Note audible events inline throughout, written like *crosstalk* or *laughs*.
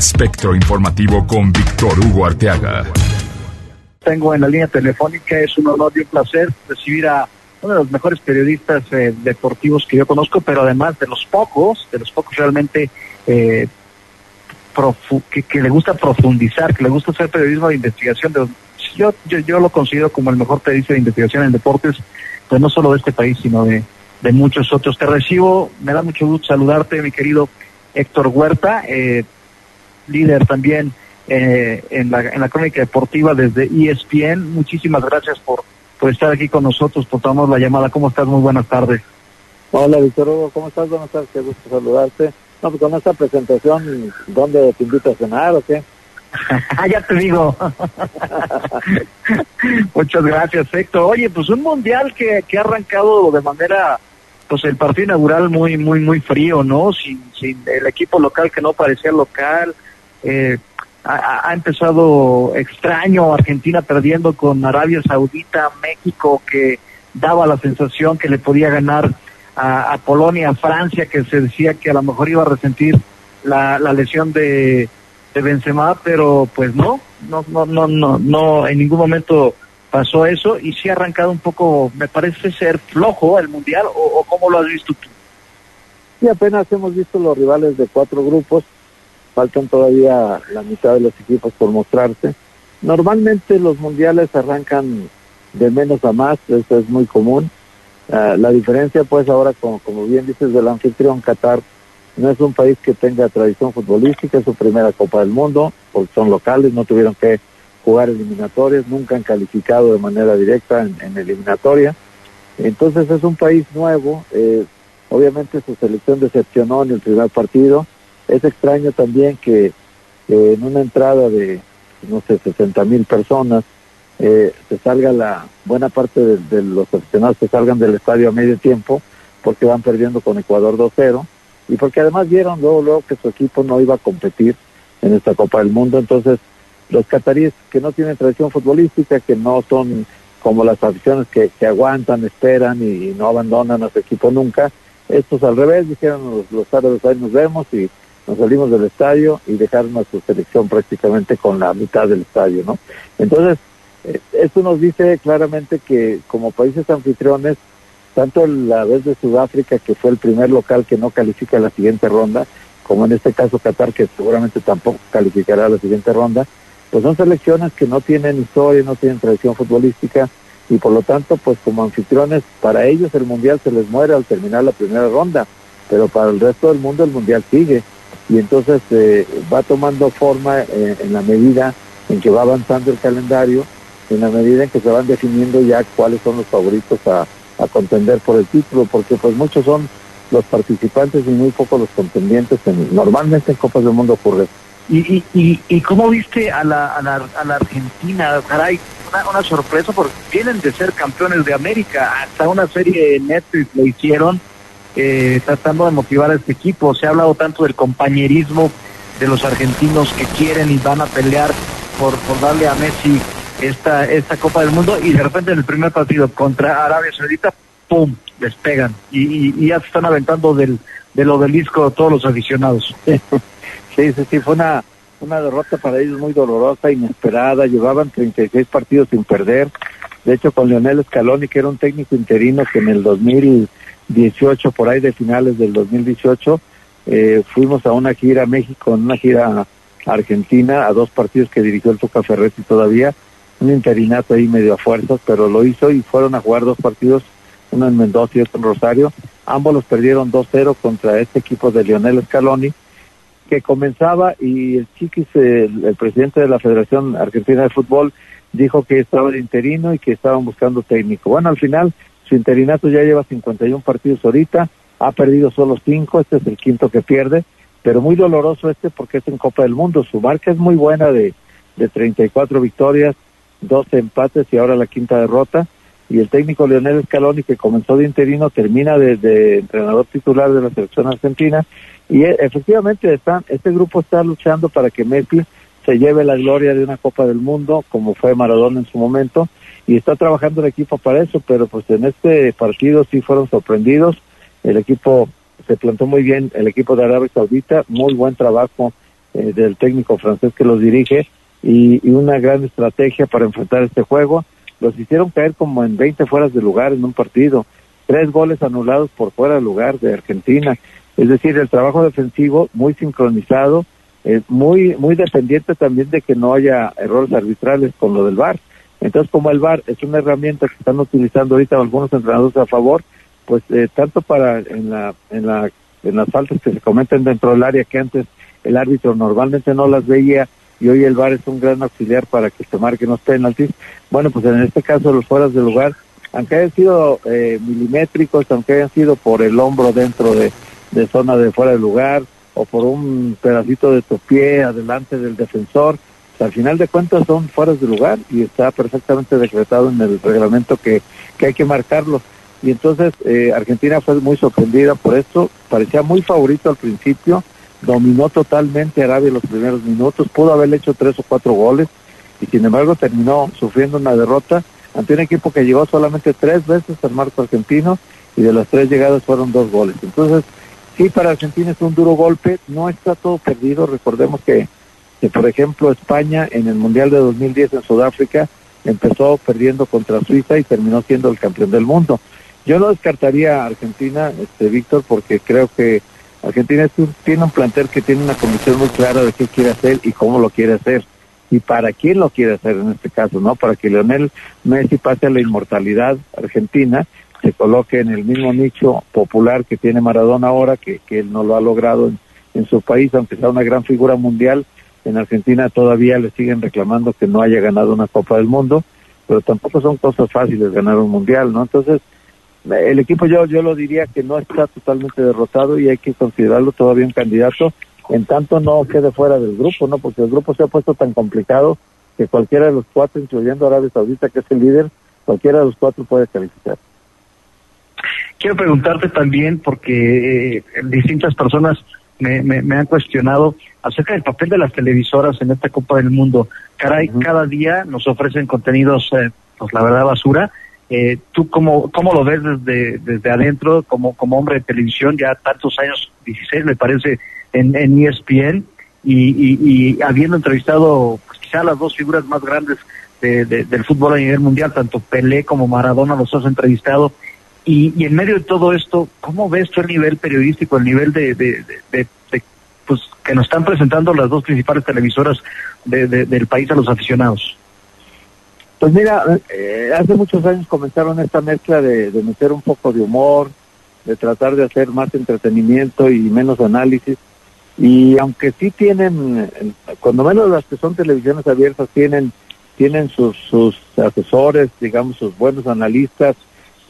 Espectro informativo con Víctor Hugo Arteaga. Tengo en la línea telefónica, es un honor y un placer recibir a uno de los mejores periodistas eh, deportivos que yo conozco, pero además de los pocos, de los pocos realmente eh, que, le gusta profundizar, que le gusta hacer periodismo de investigación. yo, yo, yo lo considero como el mejor periodista de investigación en deportes, pues no solo de este país, sino de, de muchos otros. Te recibo, me da mucho gusto saludarte, mi querido Héctor Huerta, eh, líder también eh, en, la, en la crónica deportiva desde ESPN. Muchísimas gracias por, por estar aquí con nosotros, por tomarnos la llamada. ¿Cómo estás? Muy buenas tardes. Hola, Víctor Hugo, ¿cómo estás? Buenas tardes, qué gusto saludarte. No, pues con esta presentación, ¿dónde te invito a cenar o qué? *laughs* ah, ya te digo. *laughs* Muchas gracias, Héctor. Oye, pues un mundial que, que ha arrancado de manera pues el partido inaugural muy muy muy frío no sin sin el equipo local que no parecía local eh, ha, empezado extraño Argentina perdiendo con Arabia Saudita México que daba la sensación que le podía ganar a, Polonia a Francia que se decía que a lo mejor iba a resentir la, lesión de de Benzema pero pues no no no no no no en ningún momento pasó eso y sí ha arrancado un poco, me parece ser flojo el Mundial, o, cómo lo has visto tú. Sí, apenas hemos visto los rivales de cuatro grupos, faltan todavía la mitad de los equipos por mostrarse. Normalmente los mundiales arrancan de menos a más, eso es muy común. Ah, la diferencia pues ahora, como, como bien dices, del anfitrión Qatar, no es un país que tenga tradición futbolística, es su primera Copa del Mundo, porque son locales, no tuvieron que jugar eliminatorias, nunca han calificado de manera directa en, eliminatoria. Entonces es un país nuevo, eh, obviamente su selección decepcionó en el primer partido. Es extraño también que en una entrada de, no sé, 60 mil personas, eh, se salga la buena parte de, los aficionados que salgan del estadio a medio tiempo, porque van perdiendo con Ecuador 2-0, y porque además vieron luego, luego que su equipo no iba a competir en esta Copa del Mundo, entonces los cataríes que no tienen tradición futbolística, que no son como las aficiones que, que aguantan, esperan y, no abandonan a su equipo nunca. Estos al revés, dijeron los, árabes, ahí nos vemos y nos salimos del estadio y dejaron a su selección prácticamente con la mitad del estadio, ¿no? Entonces, eh, esto nos dice claramente que como países anfitriones, tanto la vez de Sudáfrica, que fue el primer local que no califica la siguiente ronda, como en este caso Qatar, que seguramente tampoco calificará la siguiente ronda, pues son selecciones que no tienen historia, no tienen tradición futbolística y por lo tanto, pues como anfitriones, para ellos el Mundial se les muere al terminar la primera ronda, pero para el resto del mundo el Mundial sigue y entonces eh, va tomando forma eh, en la medida en que va avanzando el calendario, en la medida en que se van definiendo ya cuáles son los favoritos a, a contender por el título, porque pues muchos son los participantes y muy pocos los contendientes, en, normalmente en Copas del Mundo ocurre ¿Y, y, y cómo viste a la, a la, a la Argentina? Caray, una, una, sorpresa porque vienen de ser campeones de América. Hasta una serie de Netflix lo hicieron eh, tratando de motivar a este equipo. Se ha hablado tanto del compañerismo de los argentinos que quieren y van a pelear por, por darle a Messi esta, esta Copa del Mundo y de repente en el primer partido contra Arabia Saudita, ¡pum!, despegan y, y, ya se están aventando del, del obelisco todos los aficionados. *laughs* Sí, sí, sí, fue una, una derrota para ellos muy dolorosa, inesperada. Llevaban 36 partidos sin perder. De hecho, con Leonel Scaloni, que era un técnico interino que en el 2018, por ahí de finales del 2018, eh, fuimos a una gira a México, en una gira Argentina, a dos partidos que dirigió el Tuca Ferretti todavía, un interinato ahí medio a fuerzas, pero lo hizo y fueron a jugar dos partidos, uno en Mendoza y otro en Rosario. Ambos los perdieron 2-0 contra este equipo de Leonel Scaloni que comenzaba y el Chiquis, el, presidente de la Federación Argentina de Fútbol, dijo que estaba de interino y que estaban buscando técnico. Bueno, al final su interinato ya lleva 51 partidos ahorita, ha perdido solo 5, este es el quinto que pierde, pero muy doloroso este porque es en Copa del Mundo. Su marca es muy buena de, de 34 victorias, 12 empates y ahora la quinta derrota. Y el técnico Leonel Scaloni, que comenzó de interino, termina de entrenador titular de la selección argentina y e, efectivamente están, este grupo está luchando para que Messi se lleve la gloria de una Copa del Mundo, como fue Maradona en su momento, y está trabajando el equipo para eso, pero pues en este partido sí fueron sorprendidos, el equipo se plantó muy bien, el equipo de Arabia Saudita, muy buen trabajo eh, del técnico francés que los dirige y, una gran estrategia para enfrentar este juego. Los hicieron caer como en 20 fueras de lugar en un partido, tres goles anulados por fuera de lugar de Argentina. Es decir, el trabajo defensivo muy sincronizado, eh, muy muy dependiente también de que no haya errores arbitrales con lo del VAR. Entonces, como el VAR es una herramienta que están utilizando ahorita algunos entrenadores a favor, pues eh, tanto para en la en la en las faltas que se cometen dentro del área que antes el árbitro normalmente no las veía y hoy el VAR es un gran auxiliar para que se marquen los penaltis. Bueno, pues en este caso los fueras de lugar, aunque hayan sido eh, milimétricos, aunque hayan sido por el hombro dentro de, de zona de fuera de lugar o por un pedacito de tu pie adelante del defensor, pues, al final de cuentas son fueras de lugar y está perfectamente decretado en el reglamento que, que hay que marcarlo. Y entonces eh, Argentina fue muy sorprendida por esto, parecía muy favorito al principio, dominó totalmente Arabia los primeros minutos, pudo haberle hecho tres o cuatro goles y sin embargo terminó sufriendo una derrota ante un equipo que llegó solamente tres veces al marco argentino y de las tres llegadas fueron dos goles. Entonces, sí, para Argentina es un duro golpe, no está todo perdido, recordemos que, por ejemplo España en el Mundial de 2010 en Sudáfrica empezó perdiendo contra Suiza y terminó siendo el campeón del mundo. Yo no descartaría a Argentina, este Víctor, porque creo que Argentina tiene un plantel que tiene una comisión muy clara de qué quiere hacer y cómo lo quiere hacer y para quién lo quiere hacer en este caso, ¿no? Para que Leonel Messi pase a la inmortalidad argentina, se coloque en el mismo nicho popular que tiene Maradona ahora, que, que él no lo ha logrado en, en su país, aunque sea una gran figura mundial, en Argentina todavía le siguen reclamando que no haya ganado una Copa del Mundo, pero tampoco son cosas fáciles ganar un mundial, ¿no? Entonces, el equipo yo yo lo diría que no está totalmente derrotado y hay que considerarlo todavía un candidato en tanto no quede fuera del grupo no porque el grupo se ha puesto tan complicado que cualquiera de los cuatro incluyendo Arabia Saudita que es el líder cualquiera de los cuatro puede calificar quiero preguntarte también porque eh, distintas personas me, me, han cuestionado acerca del papel de las televisoras en esta Copa del Mundo. Caray, cada día nos ofrecen contenidos, eh, pues la verdad, basura, eh, ¿Tú cómo, cómo lo ves desde, desde adentro como, como hombre de televisión, ya tantos años, 16 me parece, en, en ESPN, y, y, habiendo entrevistado pues, quizá las dos figuras más grandes de, del fútbol a nivel mundial, tanto Pelé como Maradona los has entrevistado, y, y en medio de todo esto, ¿cómo ves tú el nivel periodístico, el nivel de, de, de, pues que nos están presentando las dos principales televisoras del país a los aficionados? Pues mira, eh, hace muchos años comenzaron esta mezcla de, meter un poco de humor, de tratar de hacer más entretenimiento y menos análisis. Y aunque sí tienen, cuando menos las que son televisiones abiertas tienen tienen sus, sus asesores, digamos, sus buenos analistas,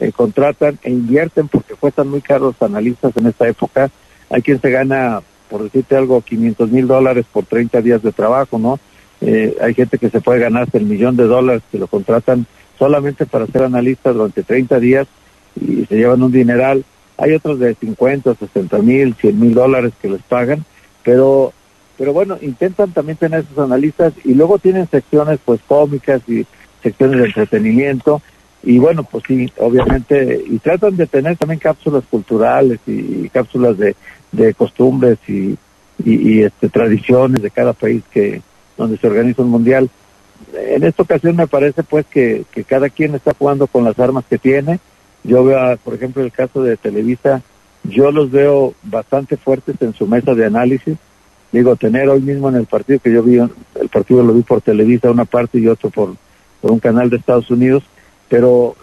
eh, contratan e invierten porque cuestan muy caros analistas en esta época. Hay quien se gana, por decirte algo, 500 mil dólares por 30 días de trabajo, ¿no? Eh, hay gente que se puede ganar hasta el millón de dólares que lo contratan solamente para ser analistas durante 30 días y se llevan un dineral. Hay otros de 50, 60 mil, 100 mil dólares que les pagan, pero pero bueno, intentan también tener sus analistas y luego tienen secciones pues cómicas y secciones de entretenimiento y bueno, pues sí, obviamente, y tratan de tener también cápsulas culturales y, cápsulas de, de costumbres y, y, este, tradiciones de cada país que, donde se organiza un mundial. En esta ocasión me parece pues que, que cada quien está jugando con las armas que tiene. Yo veo, por ejemplo, el caso de Televisa, yo los veo bastante fuertes en su mesa de análisis. Digo, tener hoy mismo en el partido que yo vi, el partido lo vi por Televisa una parte y otro por, por un canal de Estados Unidos, pero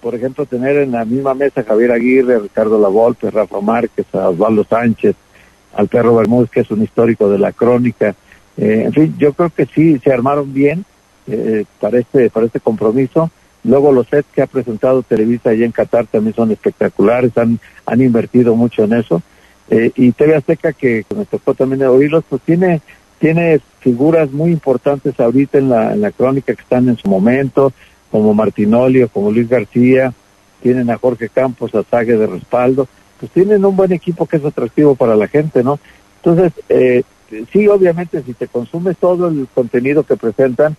por ejemplo, tener en la misma mesa Javier Aguirre, Ricardo Lavolpe, Rafa Márquez, a Osvaldo Sánchez, al Perro Bermúdez, que es un histórico de la crónica, eh, en fin, yo creo que sí se armaron bien eh, para este para este compromiso. Luego los sets que ha presentado Televisa allá en Qatar también son espectaculares, han han invertido mucho en eso. Eh, y TV Azteca que me tocó también oírlos, pues tiene tiene figuras muy importantes ahorita en la, en la crónica que están en su momento, como Martinolio, como Luis García, tienen a Jorge Campos, a Sague de respaldo, pues tienen un buen equipo que es atractivo para la gente, ¿no? Entonces, eh, sí, obviamente, si te consumes todo el contenido que presentan,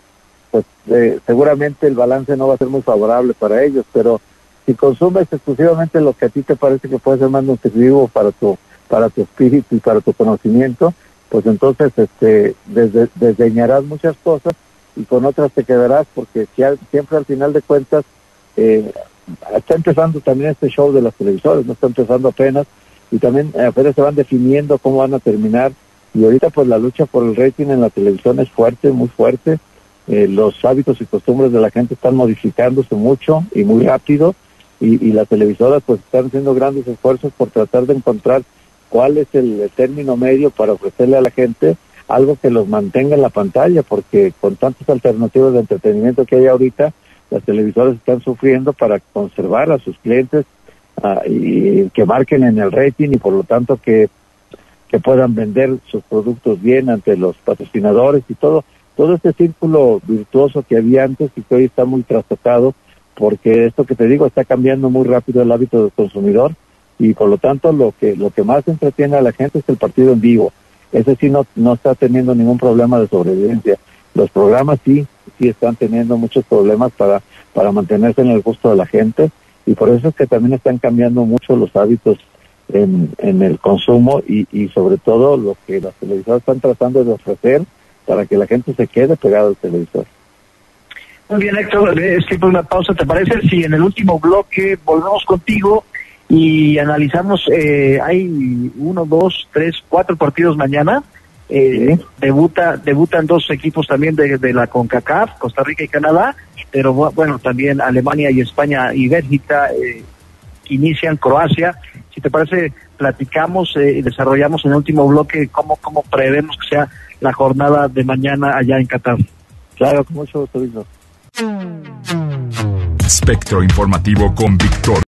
pues eh, seguramente el balance no va a ser muy favorable para ellos, pero si consumes exclusivamente lo que a ti te parece que puede ser más nutritivo para tu para tu espíritu y para tu conocimiento, pues entonces este desde, desdeñarás muchas cosas y con otras te quedarás porque siempre al final de cuentas eh, está empezando también este show de las televisores, no está empezando apenas y también apenas se van definiendo cómo van a terminar y ahorita pues la lucha por el rating en la televisión es fuerte, muy fuerte, eh, los hábitos y costumbres de la gente están modificándose mucho y muy rápido y, y las televisoras pues están haciendo grandes esfuerzos por tratar de encontrar cuál es el término medio para ofrecerle a la gente algo que los mantenga en la pantalla, porque con tantas alternativas de entretenimiento que hay ahorita, las televisoras están sufriendo para conservar a sus clientes ah, y que marquen en el rating y por lo tanto que, que puedan vender sus productos bien ante los patrocinadores y todo, todo este círculo virtuoso que había antes y que hoy está muy trastocado, porque esto que te digo está cambiando muy rápido el hábito del consumidor y por lo tanto lo que lo que más entretiene a la gente es el partido en vivo. Ese sí no, no está teniendo ningún problema de sobrevivencia. Los programas sí, sí están teniendo muchos problemas para, para mantenerse en el gusto de la gente y por eso es que también están cambiando mucho los hábitos en, en el consumo y, y sobre todo lo que las televisoras están tratando de ofrecer para que la gente se quede pegado al televisor. Muy bien, Héctor, es tiempo una pausa. ¿Te parece si en el último bloque volvemos contigo y analizamos, eh, hay uno, dos, tres, cuatro partidos mañana. Eh, debuta, debutan dos equipos también de, de, la CONCACAF, Costa Rica y Canadá, pero bueno, también Alemania y España y Bélgica eh, inician Croacia. Si te parece, platicamos eh, y desarrollamos en el último bloque cómo, cómo prevemos que sea la jornada de mañana allá en Qatar. Claro, con mucho gusto, Espectro informativo con Víctor